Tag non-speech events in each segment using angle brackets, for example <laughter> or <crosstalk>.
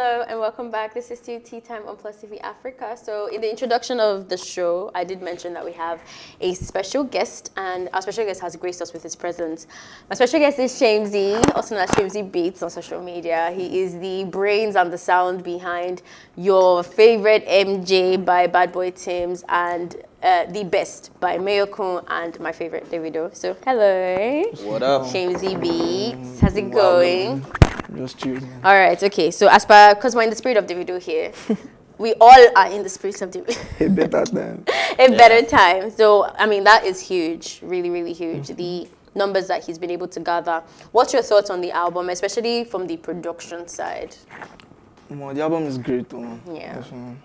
Hello and welcome back. This is still Tea Time on Plus TV Africa. So, in the introduction of the show, I did mention that we have a special guest, and our special guest has graced us with his presence. My special guest is Semzi, also known as Semzi Beats on social media. He is the brains and the sound behind your favorite MJ by Bad Boy Timz and uh, The Best by Mayokun and my favorite Davido. So, hello. What up? Semzi Beats. How's it going? Just choose. man. All right, okay. So as per, because we're in the spirit of the video here, <laughs> we all are in the spirit of Davido. A better time. <laughs> a better time. So I mean, that is huge, really, really huge. Mm-hmm. The numbers that he's been able to gather. What's your thoughts on the album, especially from the production side? Well, the album is great, though. Yeah. That's one.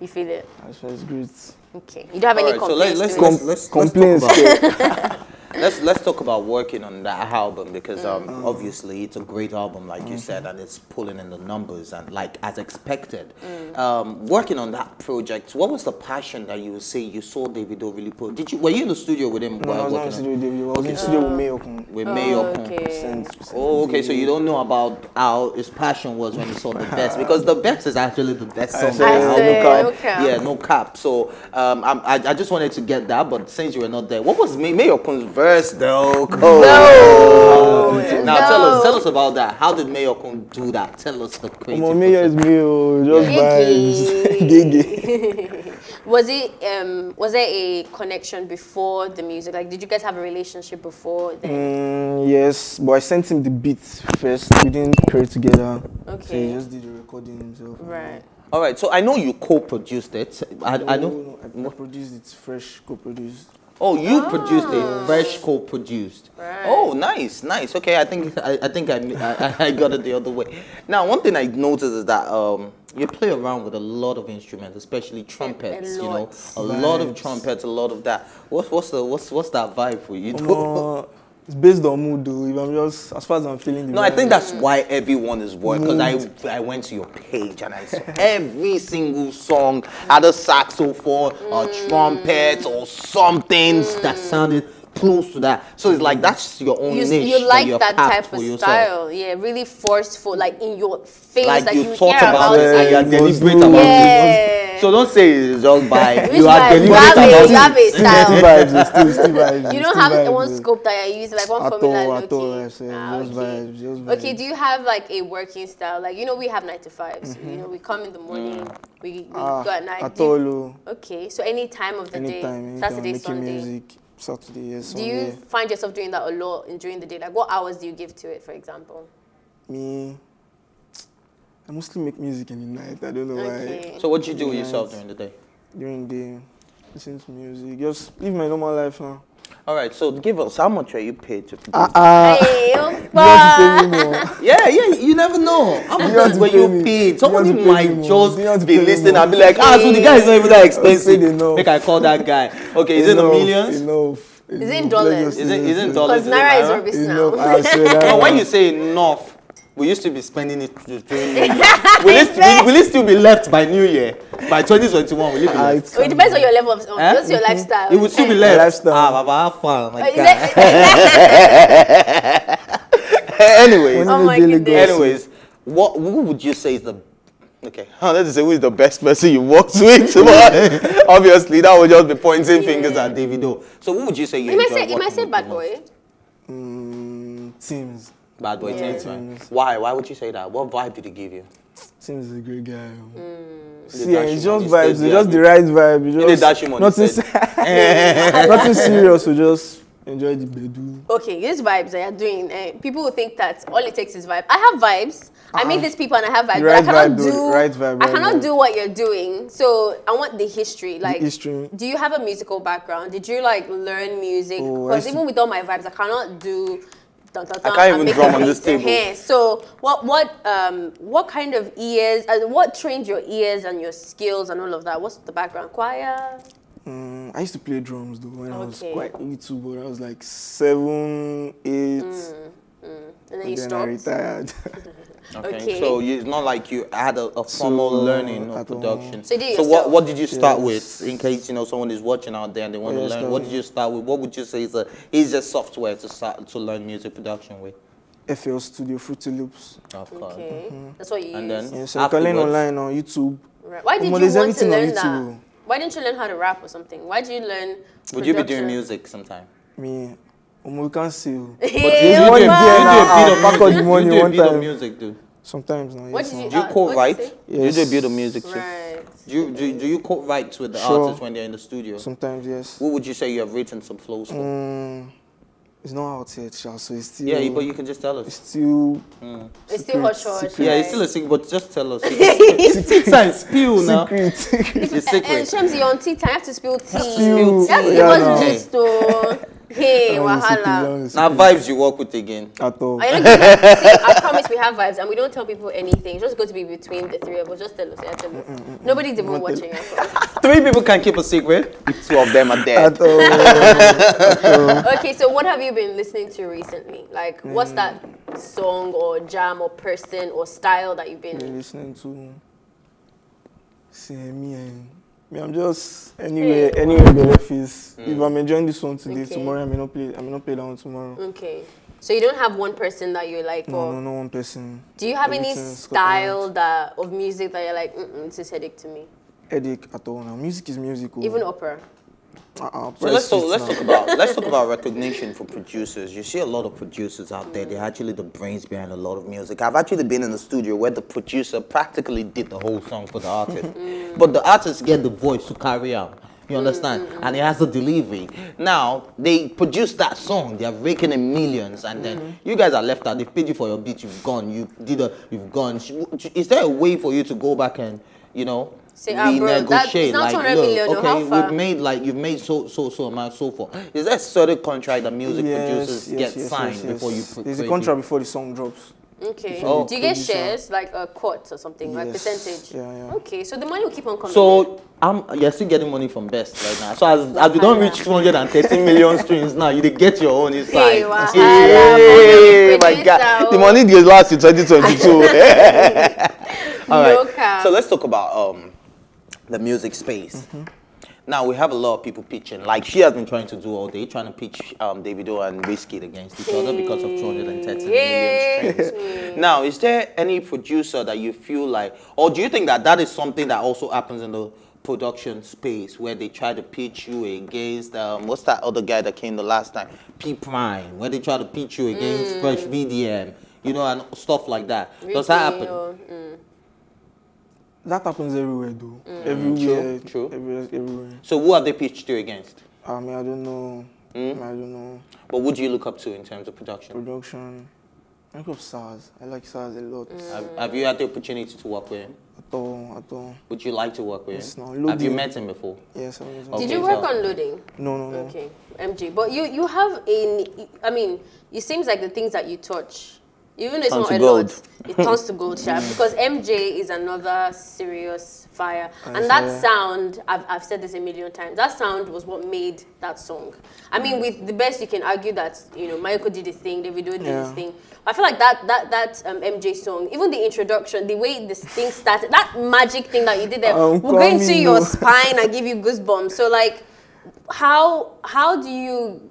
You feel it? That's why it's great. Okay. You don't have any Alright, so let, complaints? let's, let's, it? let's, let's, Complaints. <laughs> let's, let's talk about working on that album because um, Mm. obviously it's a great album, like you said, and it's pulling in the numbers and like as expected. Mm. Um, working on that project, what was the passion that you would say you saw Davido really put? Did you were you in the studio with him No, I was not in working studio with David. I was in the studio with Mayokun. with Oh, Mayo? okay. Oh, okay. So you don't know about how his passion was when he saw the best, <laughs> because the best is actually the best song. I the say, no cap. Yeah, no cap. So um, I, I just wanted to get that, but since you were not there, what was May Mayokun's verse though? Cool. No. Now tell us, tell us about that. How did Mayokun do that? Tell us the crazy. Come on, Mayo is Mayo. Just vibes. <laughs> Gigi. <laughs> Was it um was there a connection before the music? Like did you guys have a relationship before then? Mm, yes, but I sent him the beats first. We didn't create together. Okay. So Okay. he just did the recording himself. Right. All right. So I know you co-produced it. I, I No, know. no, I, I produced it fresh, co-produced. Oh, you produced it, fresh co-produced. Right. Oh, nice, nice. Okay, I think I, I think I, I I got it the other way. Now, one thing I noticed is that um you play around with a lot of instruments, especially trumpets. You know, lot. a lot of trumpets, a lot of that. What's what's the what's what's that vibe for you? Um, it's based on mood, though. If I'm just, as far as I'm feeling the No, I think that's why everyone is working. Because I, I went to your page and I saw every single song had a saxophone or mm. trumpet or something that mm. sounded close to that. So it's like that's your own You, niche. you like you that type of yourself. style, yeah, really forceful, like in your face, Like that you, you, thought care about, about, it and you are deliberate about Yeah. it. So don't say it's just by <laughs> you are vibe? You have a, it. you have a Still style. vibes, it's still, still vibes. You don't have vibes, one scope that I use, like one At formula. all, at all, key. I say, Ah, just okay. vibes, just Okay, do you have like a working style? Like you know, we have nine to 5s You know, we come in the morning, we, we Ah, go at night. at all, oh. Okay, so any time of the anytime, day, Saturday, Sunday. music, Saturday, yes, Do you find yourself doing that a lot during the day? Like, what hours do you give to it, for example? Me, I mostly make music in the night. I don't know why. So what do you do with yourself during the day? During the day, listen to music, just live my normal life now. All right. So give us how much are you paid to produce? Ah, ah. Hey, You want to pay me more? Yeah, yeah, you never know. How much You have is to when pay you me. paid? You Somebody have to pay might me just You to be listening more. and be like, ah, so the guy is not even that expensive. enough. Make I call that guy. Okay, is it in the Enough, millions? Enough. Is it in dollars? Is it, say is it in dollars? Because Naira is naira? rubbish Enough. now. I swear that. No, when you say enough, we used to be spending it during New <laughs> Year. will, it, will, will it still be left by New Year? By 2021, will it be Ah, left? it depends on your level of, Eh? what's your lifestyle. It would still be left. lifestyle. Ah, Baba, have fun, my guy. it- <laughs> Anyways, Oh my goodness. anyways, what who would you say is the okay? I <laughs> let's say who is the best person you worked with. Obviously, that would just be pointing fingers at Davido. So, who would you say you You might say, you might say bad boy. Mm, teams. Bad boy, Yeah. Timz, right? Why? Why would you say that? What vibe did he give you? Timz is a great guy. Mm. See, yeah, dash it's just the vibes. It's just the right vibe. You He just dash him on nothing, stage. <laughs> <laughs> nothing serious. We just enjoy the bedu. Okay, these vibes that you're doing, eh, people will think that all it takes is vibe. I have vibes. I meet these people and I have vibes, The but I right cannot vibe, do. right vibe, I cannot vibe. do what you're doing. So I want the history. Like, history. do you have a musical background? Did you like learn music? Oh, I Because to- even with all my vibes, I cannot do. Dun, dun, dun, can't even make drum on this table. Eh, So what what um what kind of ears? Uh, what trained your ears and your skills and all of that? What's the background? Choir. Mm, I used to play drums though when I was Okay. quite little, but I was like seven, eight, And then and you then I stopped. retired. <laughs> Okay. Okay. So you, it's not like you had a, a formal So, learning of production. So you did what what did you start Yes. with? In case you know someone is watching out there and they want Yeah, to learn. What did you start with? What would you say is the easiest software to start to learn music production with? FL Studio, Fruity Loops. Of course. Okay, Mm-hmm. that's what you And use. then Yeah, so you can learn afterwards- online on YouTube. Right. Why did Omo, you there's want to learn that? Why didn't you learn how to rap or something? Why did you learn? Would you be doing music sometime? Me, Omo, you can't see. <laughs> Hey, you There's do oh, money a- there you do a now. bit of back up music. the money You do one bit time. music, dude. Sometimes, no. What yes, did no. you- Do you what co-write? did you? Do you do a bit of music too? Right. Do you, do, do you co-write with the Sure. artists when they're in the studio? Sometimes, yes. Who would you say you have written some flows for? Mm, it's not out yet, Sha, so it's still. Yeah, but you can just tell us. It's us. still. It's still hot Secret, shot. secret. Yeah, it's still a secret, but just tell us. <laughs> Secret. spill now. Secret. secret. It's And secret. Semzi, you're on tea time. You have to spill tea. Spill You have to tea. give Yeah, us no. gist, though. <laughs> Hey, Honestly, wahala. Now vibes you work with again. At all. Are you not giving us- See, I promise we have vibes and we don't tell people anything. It's just going to be between the three of us. Just tell us. Yeah, tell us. Mm, mm, mm, Nobody's even watching. I promise. <laughs> Three people can keep a secret. If two of them are dead. At all. <laughs> Okay, so what have you been listening to recently? Like, what's that song or jam or person or style that you've been been? listening to. See me. I'm just anywhere, anywhere the left is. If I'm enjoying this one today, Okay. tomorrow I may not play. I may not play that one tomorrow. Okay. So you don't have one person that you're like, No, no, no one person. do you have any Everything's got style that of music that you're like, mm this is headache to me? Headache at all now. Music is music. oh. Even opera. Uh-uh, So let's talk, let's talk about let's talk about recognition for producers. You see a lot of producers out there. They're actually the brains behind a lot of music. I've actually been in the studio where the producer practically did the whole song for the artist, <laughs> mm. but the artist get the voice to carry out. You understand? Mm. And it has the delivery. Now they produce that song. They are raking in millions, and then mm. you guys are left out. They paid you for your beat. You've gone. You did a. You've gone. Is there a way for you to go back and you know? Say, ah, bro, that- it's renegotiate, not like, 200 look, million, okay, how we've made like you've made so so so amount so forth. Is there a certain contract that music producers get signed before you put There's a contract it? before the song drops. Okay. Oh. Do you get Producer. shares like a quart or something, like Yes. percentage? Yeah, yeah. Okay, so the money will keep on coming. So I'm you're still getting money from Best right now. So as, as we don't reach 230 million streams now, you get your own inside. Hey, wahala, Hey, money my producer, God, the money dey last in 2022. <laughs> <laughs> All No right. cap. So let's talk about um the music space. Mm-hmm. Now we have a lot of people pitching. Like she has been trying to do all day, trying to pitch um, Davido and Wizkid against each other because of 230 streams. <laughs> Now, is there any producer that you feel like, or do you think that that is something that also happens in the production space where they try to pitch you against um, what's that other guy that came the last time, P.Priime, where they try to pitch you against Mm. Fresh VDM, you know, and stuff like that. Does that happen? Or-. That happens everywhere, though. Mm. Everywhere. True, true. Everywhere, everywhere. So who have they pitched you against? I mean, I don't know. Mm. I don't know. But who do you look up to in terms of production? Production. I look up Sarz. I like Sarz a lot. Mm. Have, have you had the opportunity to work with him? At all, at all. Would you like to work with Yes, him? no, Have you met him before? Yes, I was. Okay, Did you work so- on loading? No, no, no. Okay, MG. But you you have a. I mean, it seems like the things that you touch, even though it's not a gold. lot, it turns to gold, sharp. <laughs> Because MJ is another serious fire, I and that sound. I've I've said this a million times. That sound was what made that song. I mean, with the best, you can argue that you know Michael did his thing, Davido did his thing. I feel like that that that um, MJ song, even the introduction, the way this thing started, that magic thing that you did there, I'm will go into your spine and give you goosebumps. So like, how how do you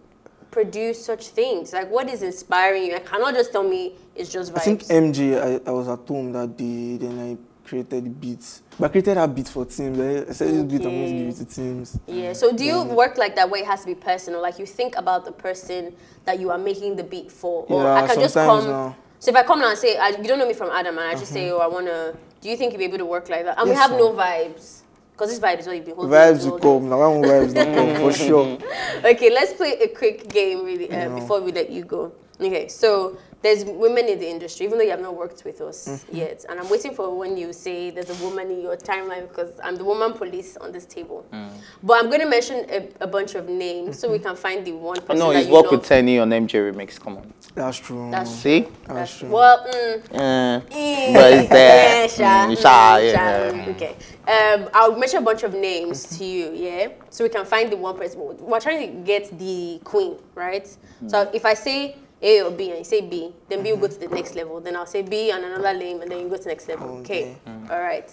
produce such things? Like, what is inspiring you? I cannot just tell me it's just vibes. I think MJ, I, I was at home that day, then I created beats. But I created a beat for Timz. I, I said this beat, I'm going to give it to Timz. yeah. So do you work like that where it has to be personal? Like you think about the person that you are making the beat for, or Yeah, I can just come. now. So if I come now and say I, you don't know me from Adam, and I just say, mm-hmm. oh, I wanna. Do you think you'll be able to work like that? And we Yes, have no vibes. Because this vibe is what you've been holding. Vibes all will day. come. Now, one vibes will come for <laughs> sure. Okay, let's play a quick game really uh, No. before we let you go. Okay, so there's women in the industry, even though you have not worked with us Mm-hmm. yet, and I'm waiting for when you say there's a woman in your timeline because I'm the woman police on this table. Mm. But I'm going to mention a, a bunch of names so we can find the one person no, that he's you worked with Teni on MJ Remix. Come on. That's true. That's See? That's true. Well, mm, But it's there. Yeah, sha, Mm, sha, mm, yeah. Okay. Um, I'll mention a bunch of names to you, yeah? So we can find the one person. We're trying to get the queen, right? So if I say A or B and you say B, then B will go to the next level. Then I'll say B and another name and then you go to the next level. Okay. Okay. All right.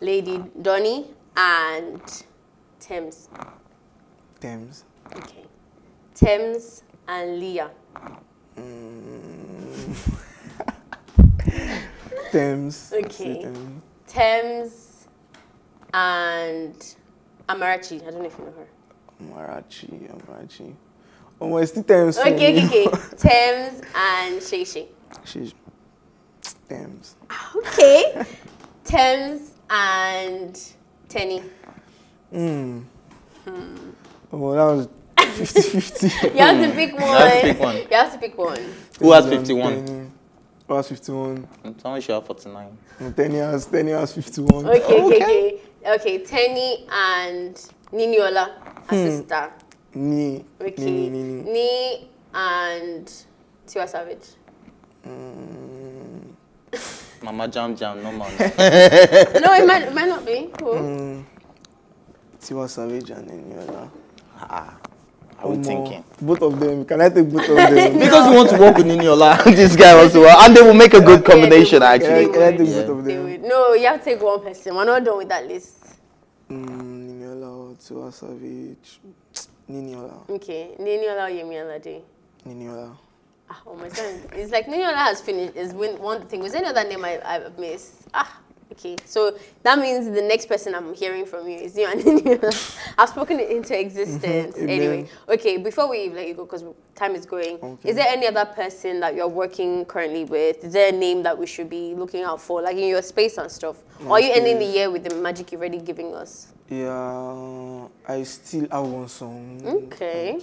Lady Donli and Tems. Tems. Okay. Tems and Leah. Mm, <laughs> Tems. Okay. Tems. Tems and Amarachi. I don't know if you know her. Amarachi, Amarachi. Oh, it's still Tems. Okay, okay, okay. <laughs> Tems and Shay Shay. She's Tems. Okay. <laughs> Tems and Teni. Mm. Oh, that was 50-50. <laughs> You have to pick one. have to pick one. You have to pick one. Who has 51? Who has 51? Someone should have 49. No, Teni has, Teni has 51. Okay, okay, okay. Okay, Tenny and Niniola, her sister. Ni. Okay. Ni, ni, ni, ni. Ni and Tiwa Savage. Mm, <laughs> Mama Jam Jam, no man. no, it might, it might not be. Cool. mm. Tiwa Savage and Eniola. ah, are we Omo, thinking? Both of them. Can I take both of them? <laughs> Because you want to work with Niniola, <laughs> this guy also. to and they will make a good Yeah, combination will. Can I, actually. can I take Yeah. both of them? no, you have to take one person. We're not done with that list. Mm, Niniola or Tiwa Savage. Niniola. Okay, Niniola or Yemi Alade. Niniola. Ah, oh my god. It's like Niniola has finished, is win- one thing. Was there any other name I, I've missed? Ah, okay. So that means the next person I'm hearing from you is you and <laughs> I've spoken it into existence. Mhm, anyway, okay, before we let you go, because time is going, Okay. is there any other person that you're working currently with? Is there a name that we should be looking out for, like in your space and stuff? or are you ending the year with the magic you're already giving us? Yeah, I still have one song. Okay.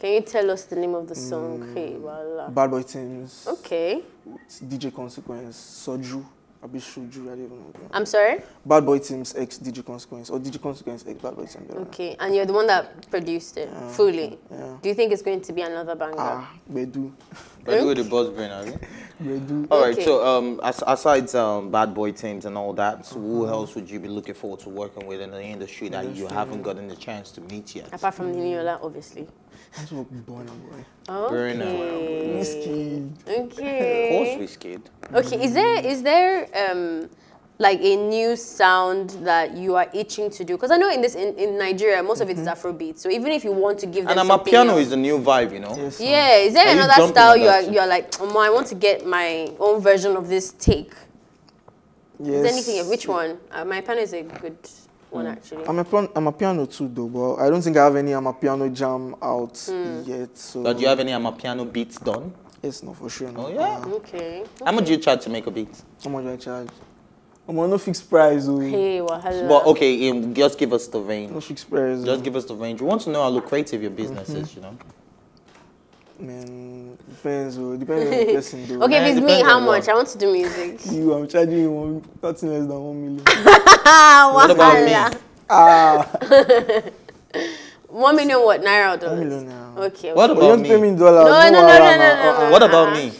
Can you tell us the name of the song? Hey, voila. Bad Boy Timz. Okay. It's DJ Consequence. Soju. Abi Shuju. I don't even know. I'm sorry? Bad Boy Timz X DJ Consequence. Or DJ Consequence X Bad Boy Timz. I don't know. Okay, and you're the one that produced it fully. Yeah. Do you think it's going to be another banger? Ah, Bedu. But do with the buzz brain, are you? <laughs> Bedu. All right. Okay. So, um, as, aside um, bad boy Timz and all that, so who else would you be looking forward to working with in the industry that you haven't gotten the chance to meet yet? Apart from Niniola, obviously. That's what Burna Boy. Burna. Okay. Wizkid. Of course, Okay. We scared. Okay, is there is there um like a new sound that you are itching to do? Because I know in this in, in Nigeria most of it is Afrobeat. So even if you want to give them And I'm a something piano else- is the new vibe, you know. Yes. yeah, is there Are you another jumping style on you are that you are like, oh, I want to get my own version of this take? Yes. Is there anything? Which one? Uh, my piano is a good one actually. I'm a, pian- Amapiano too, though, but I don't think I have any Amapiano jam out Hmm. yet. So But do you have any Amapiano beats done? Yes, no, for sure. No. Oh, yeah? Uh, Okay. How much do you charge to make a beat? how much do I charge? I'm on no fixed price. Oh. Hey, wahala. But okay, um, just give us the range. No range. fixed price. Just oh. give us the range. We want to know how lucrative your business is, you know. Man, depends. Oh. Depends on the person. Though. Okay, if it's me, how much? what. I want to do music. <laughs> You, I'm charging you one, nothing less than one million. Ah, <laughs> What about me? ah, <laughs> One million what? Naira or dollars? one million now. Okay. What okay. You about pay me me? in dollars. No, no, no, no, no, no, Uh-uh. What about me?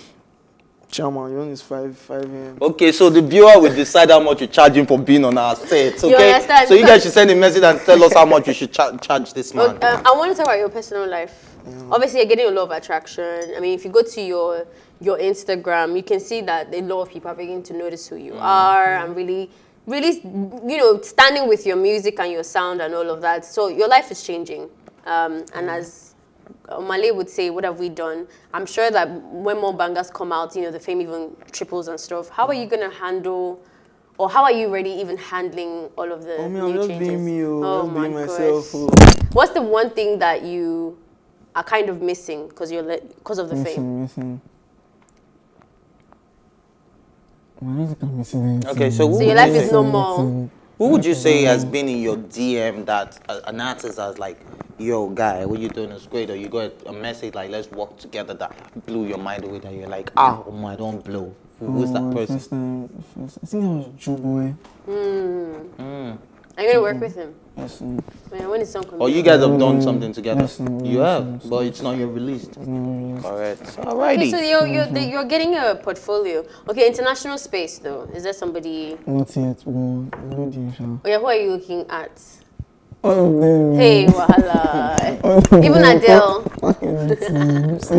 Chairman, your own is five, five m. Okay, so the viewer will decide how much you're charging for being on our set. You Okay, understand? so you guys should send a message and tell us how much you should cha- charge this man. Okay, um, I want to talk about your personal life. Obviously, you're getting a lot of attraction. I mean, if you go to your your Instagram, you can see that a lot of people are beginning to notice who you mm-hmm. are mm-hmm. and really, really, you know, standing with your music and your sound and all of that. So your life is changing. Um, and mm-hmm. as Malay would say, what have we done? I'm sure that when more bangers come out, you know, the fame even triples and stuff. How are you going to handle, or how are you already even handling all of the Oh, me, new I'm just changes? being me, oh, just oh being myself. gosh. Oh. What's the one thing that you are kind of missing because you're because of the fame? missing. What is it I'm missing? Okay, so who, So your life is say- no more. Who would you say has been in your DM that uh, an artist has like, yo, guy, what you doing is great, or you got a message like, let's work together that blew your mind away, that you're like, ah, oh my, don't blow. Who- Who's that person? First time, first, I think I was Joeboy. Are you gonna work with him? Yes, mm, When, when is song coming? Or you guys have done something together? Yes, no, You have, yes, but it's not yet released. it's never released. Okay, so you're you're, the, you're getting a portfolio. Okay, international space though. Is there somebody? Not yet, but no. Oh yeah, who are you looking at? All of them. Hey, wahala. <laughs> Even Adele.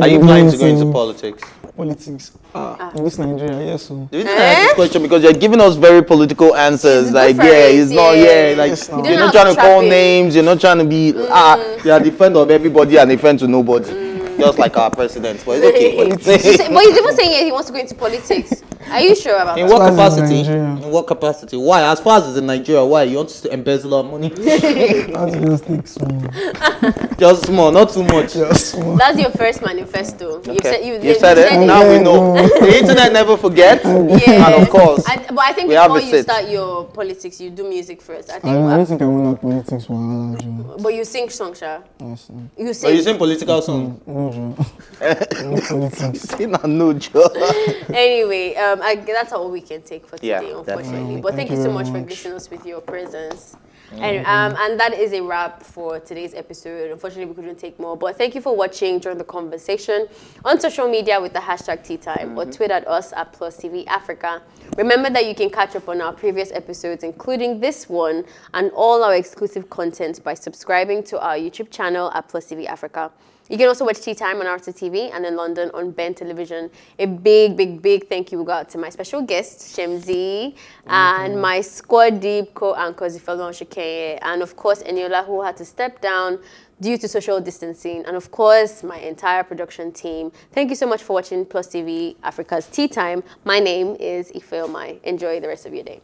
Are you planning to go into politics? Politics? Ah, in this Nigeria, yes. So. The reason I ask this question because you're giving us very political answers. It's like, good for yeah, it's not, yeah. yeah, like Yes, no. you're don't trying to to call it. names. You're not trying to be ah. You're a friend of everybody and a friend to nobody, just like our president. But it's okay. <laughs> But he's even saying yeah, he wants to go into politics. Are you sure about In that? what As far as in capacity? In what capacity? Why? As far as it's in Nigeria, why? You want to embezzle our money? <laughs> That's just take small. <laughs> Just small, not too much. Just small. That's your first manifesto. You said you, You said it. Now we know. <laughs> the internet never forgets. Yeah. And of course, I, but I think we before a you sit. start your politics, you do music first. I I think. don't, I don't think I want like politics for Allah, Joe. but you sing songs, Sha. Yes, no. You Are sing. you saying political song? No, Joe. no politics. Say na no joke. Anyway, um, I, that's all we can take for Yeah, today, unfortunately. definitely. But thank, Thank you you so very much for much. gracing us with your presence. And, um, and that is a wrap for today's episode. Unfortunately, we couldn't take more. But thank you for watching during the conversation on social media with the hashtag Tea Time or tweet at us at Plus TV Africa. Remember that you can catch up on our previous episodes, including this one and all our exclusive content by subscribing to our YouTube channel at Plus TV Africa. You can also watch Tea Time on RTTV and in London on Ben Television. A big, big, big thank you go out to my special guest, Semzi, and my squad deep co-anchors, Ifeoluwa Osunkeye, and of course, Eniola, who had to step down due to social distancing, and of course, my entire production team. Thank you so much for watching Plus TV Africa's Tea Time. My name is Ife Omai. Enjoy the rest of your day.